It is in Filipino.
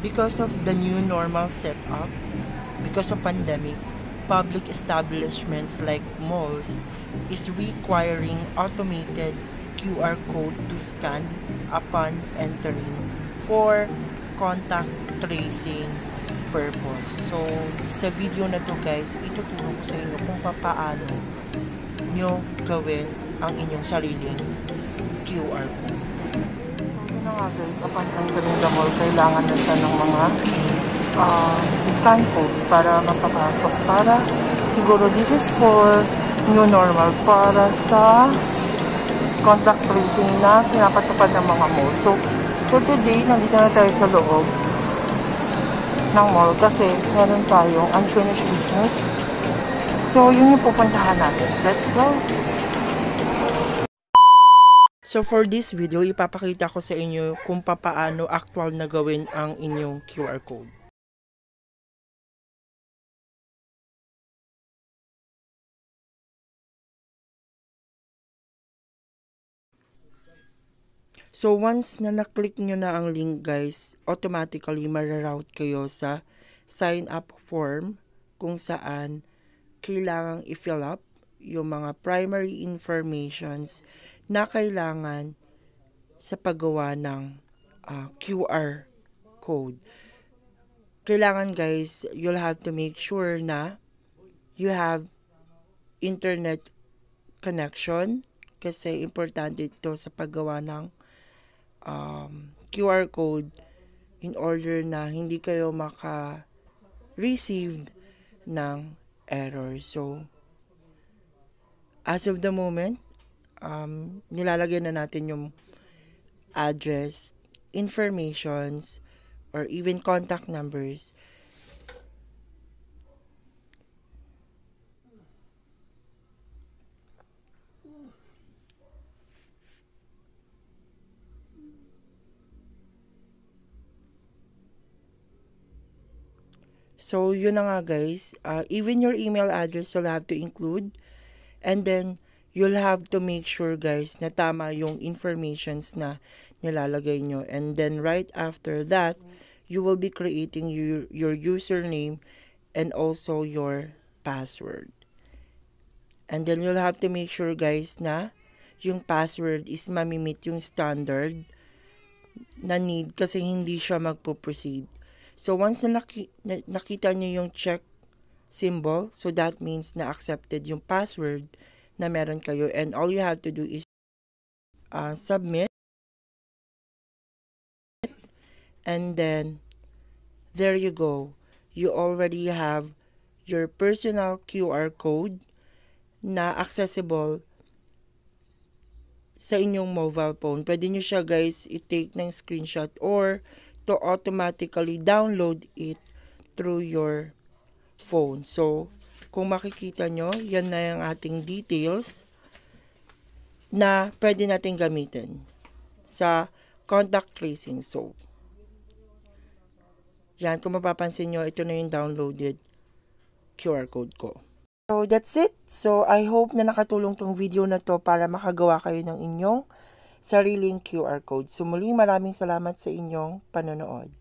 Because of the new normal setup, because of pandemic, public establishments like malls is requiring automated QR code to scan upon entering for contact tracing purpose. So, sa video na to guys, ituturo ko sa inyo kung paano nyo gawin ang inyong sariling QR code. So, yun na nga guys, upon entering the mall, kailangan nito ng mga uh, scan code para mapapasok para siguro this is for new normal para sa contact tracing na pinapatupad ng mga mall. So, for today, nandito na tayo sa loob ng mall kasi meron tayong unfinished business. So, yun yung pupuntahan natin. Let's go! So, for this video, ipapakita ko sa inyo kung paano actual na gawin ang inyong QR code. So, once na naklik nyo na ang link guys, automatically mararoute kayo sa sign up form kung saan kailangang i-fill up yung mga primary informations na kailangan sa paggawa ng uh, ah, QR code. Kailangan guys, you'll have to make sure na you have internet connection kasi importante ito sa paggawa ng um, QR code in order na hindi kayo maka-receive ng error. So, as of the moment, um, nilalagay na natin yung address, informations, or even contact numbers So, yun na nga guys. Uh, even your email address you'll have to include. And then, you'll have to make sure guys na tama yung informations na nilalagay nyo. And then, right after that, you will be creating your, your username and also your password. And then, you'll have to make sure guys na yung password is mamimit yung standard na need kasi hindi siya magpo-proceed So, once na, naki, na nakita niyo yung check symbol, so that means na accepted yung password na meron kayo. And all you have to do is uh, submit. And then, there you go. You already have your personal QR code na accessible sa inyong mobile phone. Pwede nyo siya guys i-take ng screenshot or to automatically download it through your phone. So, kung makikita nyo, yan na yung ating details na pwede natin gamitin sa contact tracing. So, yan, kung mapapansin nyo, ito na yung downloaded QR code ko. So, that's it. So, I hope na nakatulong tong video na to para makagawa kayo ng inyong sariling QR code. So muli maraming salamat sa inyong panonood.